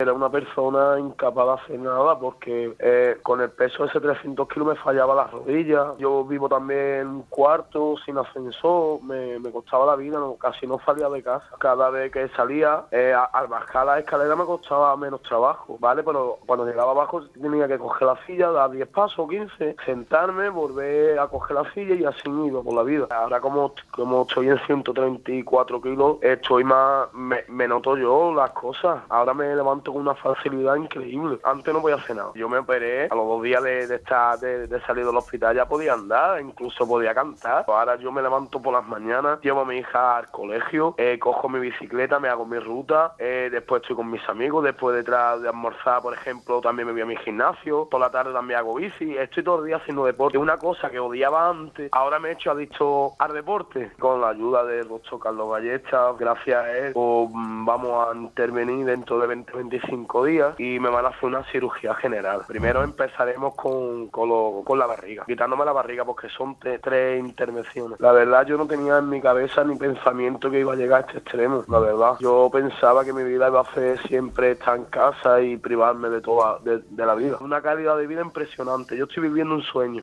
Era una persona incapaz de hacer nada porque eh, con el peso de ese 300 kilos me fallaba las rodillas. Yo vivo también en un cuarto, sin ascensor, me, me costaba la vida, casi no salía de casa. Cada vez que salía, eh, al bajar la escalera me costaba menos trabajo, ¿vale? Pero cuando llegaba abajo tenía que coger la silla, dar 10 pasos, 15, sentarme, volver a coger la silla y así ido por la vida. Ahora como, como estoy en 134 kilos, estoy más, me noto yo las cosas. Ahora me levanto con una facilidad increíble. Antes no podía hacer nada. Yo me operé a los dos días de, de estar, de, de salir del hospital ya podía andar, incluso podía cantar. Ahora yo me levanto por las mañanas, llevo a mi hija al colegio, eh, cojo mi bicicleta, me hago mi ruta, eh, después estoy con mis amigos, después detrás de almorzar, por ejemplo, también me voy a mi gimnasio, por la tarde también hago bici, estoy todo el día haciendo deporte. Una cosa que odiaba antes, ahora me he hecho adicto al deporte. Con la ayuda del doctor Carlos Ballesta, gracias a él, pues, mm, vamos a intervenir dentro de 20-25 días y me van a hacer una cirugía general. Primero empezaremos con, con, la barriga, quitándome la barriga porque son tres intervenciones. La verdad yo no tenía en mi cabeza ni pensamiento que iba a llegar a este extremo, la verdad. Yo pensaba que mi vida iba a ser siempre estar en casa y privarme de toda de la vida. Una calidad de vida impresionante. Yo estoy viviendo un sueño.